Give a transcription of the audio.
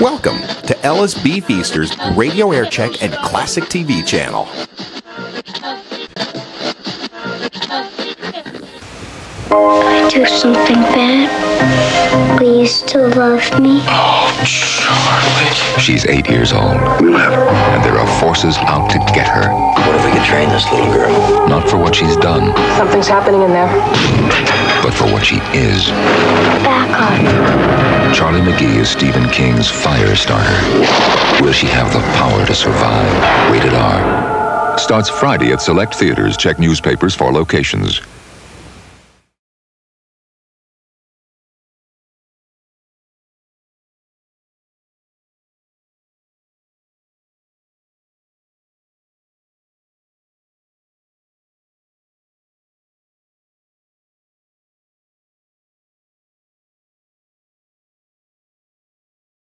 Welcome to Ellis B. Feaster's Radio Aircheck and Classic TV channel. I do something bad, will you still love me? She's eight years old. We'll have her. And there are forces out to get her. What if we could train this little girl? Not for what she's done, Something's happening in there. but for what she is. Back up. Charlie McGee is Stephen King's Firestarter. Will she have the power to survive? Rated R. Starts Friday at select theaters. Check newspapers for locations.